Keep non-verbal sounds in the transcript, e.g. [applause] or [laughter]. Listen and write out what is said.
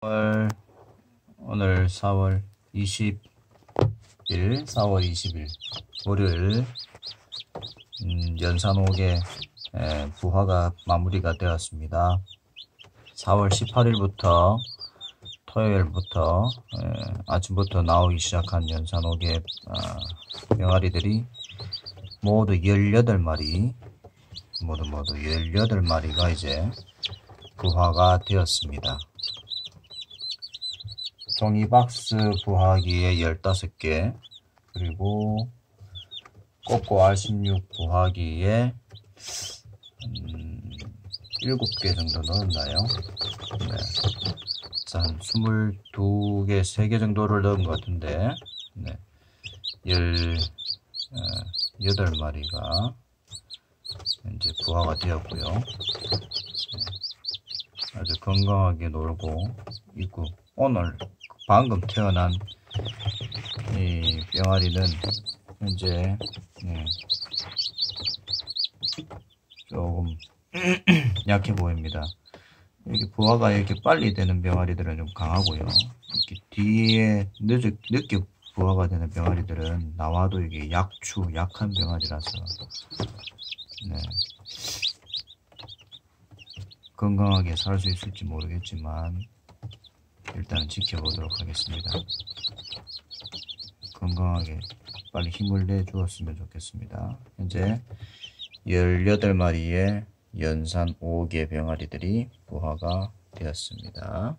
4월, 오늘 4월 20일, 4월 20일, 월요일, 음, 연산옥의 에, 부화가 마무리가 되었습니다. 4월 18일부터 토요일부터 에, 아침부터 나오기 시작한 연산옥의 어, 병아리들이 모두 18마리, 모두 모두 18마리가 이제 부화가 되었습니다. 종이 박스 부화기에 15개 그리고 꼬꼬 R16 부화기에 음, 7개 정도 넣었나요? 네. 한 22개, 3개 정도를 넣은 것 같은데 네. 18마리가 이제 부화가 되었고요. 네. 아주 건강하게 놀고 있고 오늘 방금 태어난 이 병아리는 현재 네, 조금 [clears throat] 약해 보입니다. 이렇게 부화가 이렇게 빨리 되는 병아리들은 좀 강하고요. 이렇게 뒤에 늦게, 늦게 부화가 되는 병아리들은 나와도 이게 약추, 약한 병아리라서 네. 건강하게 살 수 있을지 모르겠지만 일단은 지켜보도록 하겠습니다. 건강하게 빨리 힘을 내주었으면 좋겠습니다. 현재 18마리의 연산 5개 병아리들이 부화가 되었습니다.